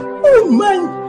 Oh my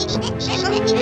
Shit, shit, shit.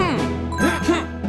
哼哼哼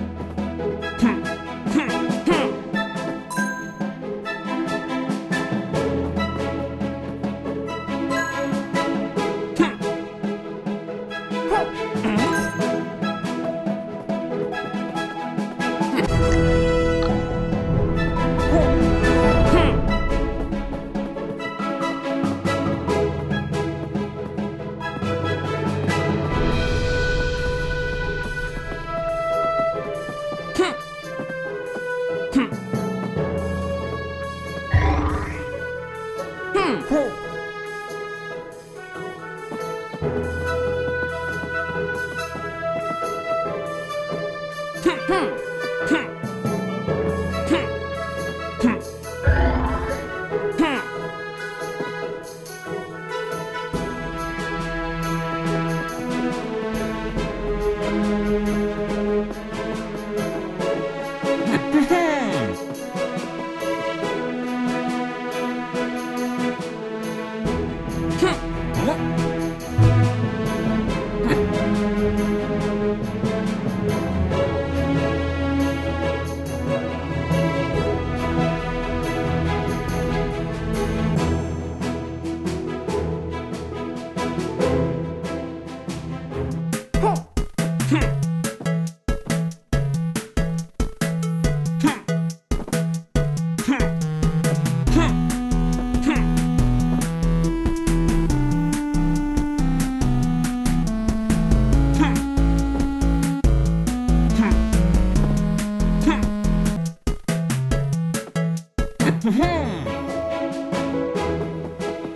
Mm-hmm.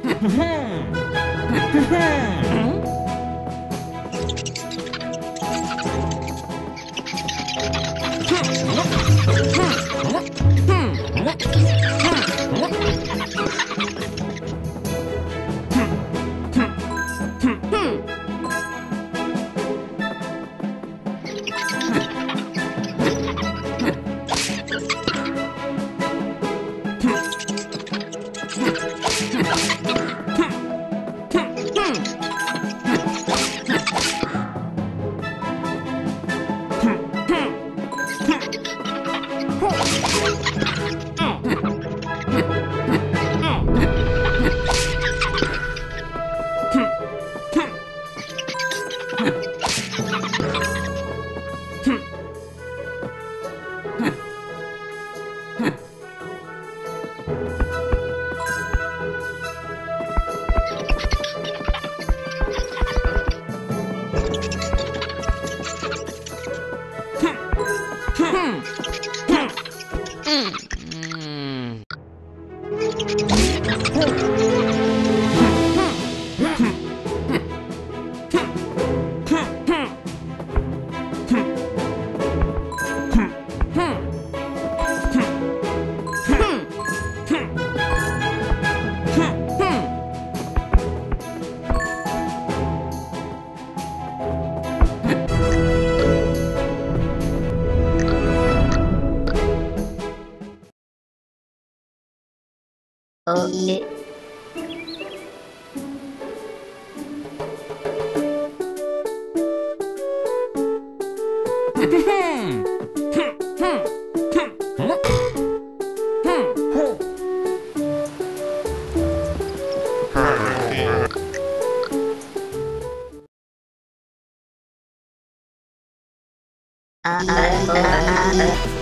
mm-hmm. おえ。あああああ。